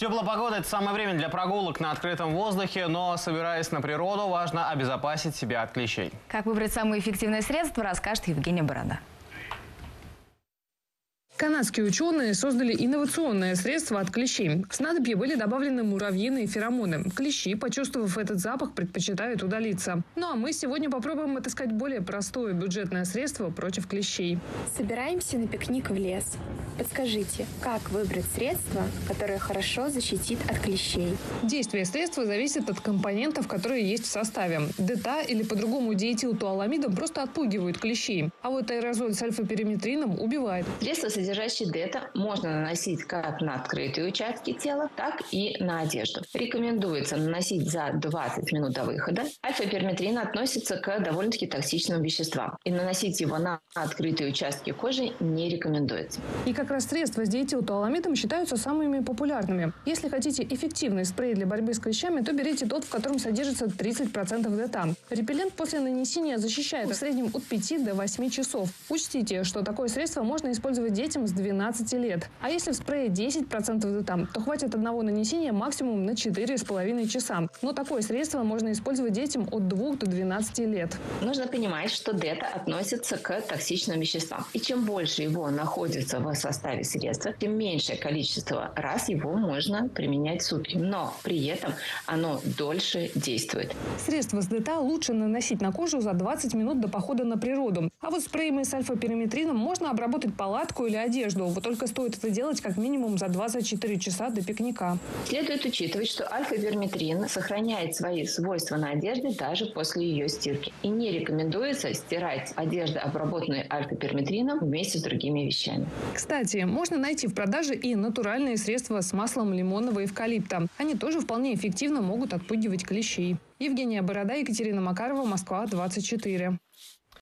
Теплая погода – это самое время для прогулок на открытом воздухе, но, собираясь на природу, важно обезопасить себя от клещей. Как выбрать самые эффективные средства, расскажет Евгения Борода. Канадские ученые создали инновационное средство от клещей. В снадобье были добавлены муравьиные феромоны. Клещи, почувствовав этот запах, предпочитают удалиться. Ну а мы сегодня попробуем отыскать более простое бюджетное средство против клещей. Собираемся на пикник в лес. Подскажите, как выбрать средство, которое хорошо защитит от клещей? Действие средства зависит от компонентов, которые есть в составе. ДТА или по-другому диэтилтуаламидом просто отпугивают клещей. А вот аэрозоль с альфа-периметрином убивает. Средство содержащий дета, можно наносить как на открытые участки тела, так и на одежду. Рекомендуется наносить за 20 минут до выхода. Альфа-перметрин относится к довольно-таки токсичным веществам. И наносить его на открытые участки кожи не рекомендуется. И как раз средства с диэтилтуаламидом считаются самыми популярными. Если хотите эффективный спрей для борьбы с клещами, то берите тот, в котором содержится 30% ДТА. Репеллент после нанесения защищает в среднем от 5 до 8 часов. Учтите, что такое средство можно использовать детям детям с 12 лет. А если в спрее 10% детам, то хватит одного нанесения максимум на 4,5 часа. Но такое средство можно использовать детям от 2 до 12 лет. Нужно понимать, что дета относится к токсичным веществам. И чем больше его находится в составе средства, тем меньшее количество раз его можно применять в сутки. Но при этом оно дольше действует. Средство с ДТА лучше наносить на кожу за 20 минут до похода на природу. А вот спреем с альфа-периметрином можно обработать палатку или одежду. Вот только стоит это делать как минимум за 24 часа до пикника. Следует учитывать, что альфа-вермитрин сохраняет свои свойства на одежде даже после ее стирки. И не рекомендуется стирать одежду, обработанную альфа-перметрином, вместе с другими вещами. Кстати, можно найти в продаже и натуральные средства с маслом лимонного эвкалипта. Они тоже вполне эффективно могут отпугивать клещей. Евгения Борода, Екатерина Макарова, Москва, 24.